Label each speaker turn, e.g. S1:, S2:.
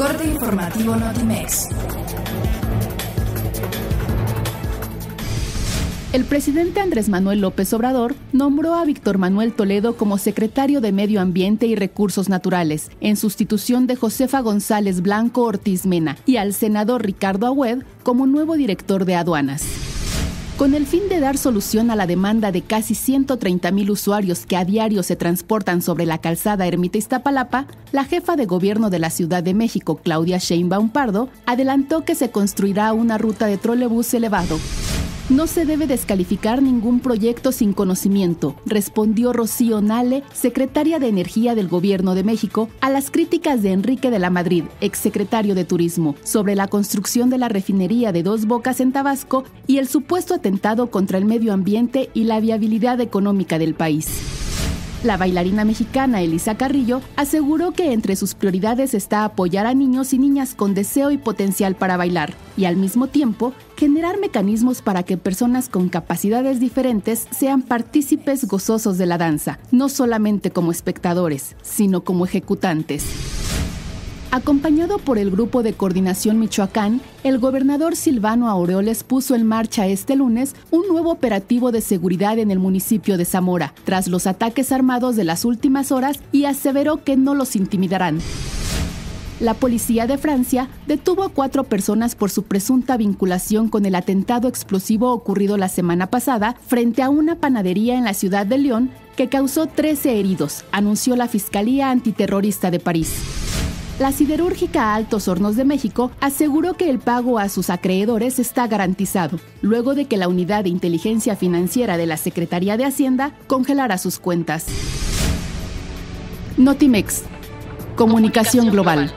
S1: corte informativo Notimex.
S2: El presidente Andrés Manuel López Obrador nombró a Víctor Manuel Toledo como secretario de Medio Ambiente y Recursos Naturales, en sustitución de Josefa González Blanco Ortiz Mena, y al senador Ricardo Agüed como nuevo director de aduanas. Con el fin de dar solución a la demanda de casi 130 mil usuarios que a diario se transportan sobre la calzada Ermita Iztapalapa, la jefa de gobierno de la Ciudad de México, Claudia Sheinbaum Pardo, adelantó que se construirá una ruta de trolebús elevado no se debe descalificar ningún proyecto sin conocimiento, respondió Rocío Nale, secretaria de Energía del Gobierno de México, a las críticas de Enrique de la Madrid, exsecretario de Turismo, sobre la construcción de la refinería de Dos Bocas en Tabasco y el supuesto atentado contra el medio ambiente y la viabilidad económica del país. La bailarina mexicana Elisa Carrillo aseguró que entre sus prioridades está apoyar a niños y niñas con deseo y potencial para bailar y al mismo tiempo generar mecanismos para que personas con capacidades diferentes sean partícipes gozosos de la danza, no solamente como espectadores, sino como ejecutantes. Acompañado por el Grupo de Coordinación Michoacán, el gobernador Silvano Aureoles puso en marcha este lunes un nuevo operativo de seguridad en el municipio de Zamora, tras los ataques armados de las últimas horas y aseveró que no los intimidarán. La policía de Francia detuvo a cuatro personas por su presunta vinculación con el atentado explosivo ocurrido la semana pasada frente a una panadería en la ciudad de Lyon que causó 13 heridos, anunció la Fiscalía Antiterrorista de París. La siderúrgica Altos Hornos de México aseguró que el pago a sus acreedores está garantizado, luego de que la unidad de inteligencia financiera de la Secretaría de Hacienda congelara sus cuentas. Notimex. Comunicación, global.